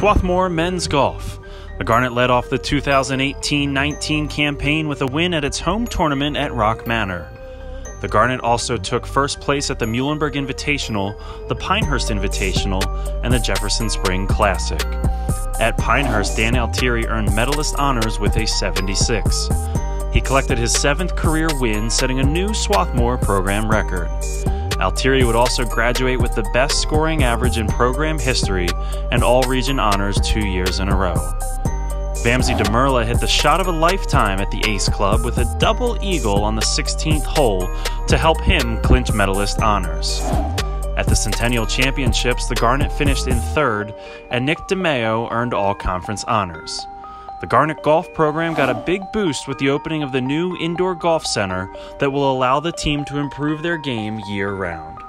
Swarthmore Men's Golf. The Garnet led off the 2018 19 campaign with a win at its home tournament at Rock Manor. The Garnet also took first place at the Muhlenberg Invitational, the Pinehurst Invitational, and the Jefferson Spring Classic. At Pinehurst, Dan Altieri earned medalist honors with a 76. He collected his seventh career win, setting a new Swarthmore program record. Altieri would also graduate with the best scoring average in program history and all region honors two years in a row. Vamsey DeMerla hit the shot of a lifetime at the Ace Club with a double eagle on the 16th hole to help him clinch medalist honors. At the Centennial Championships, the Garnet finished in third, and Nick DeMeo earned all conference honors. The Garnet Golf program got a big boost with the opening of the new indoor golf center that will allow the team to improve their game year round.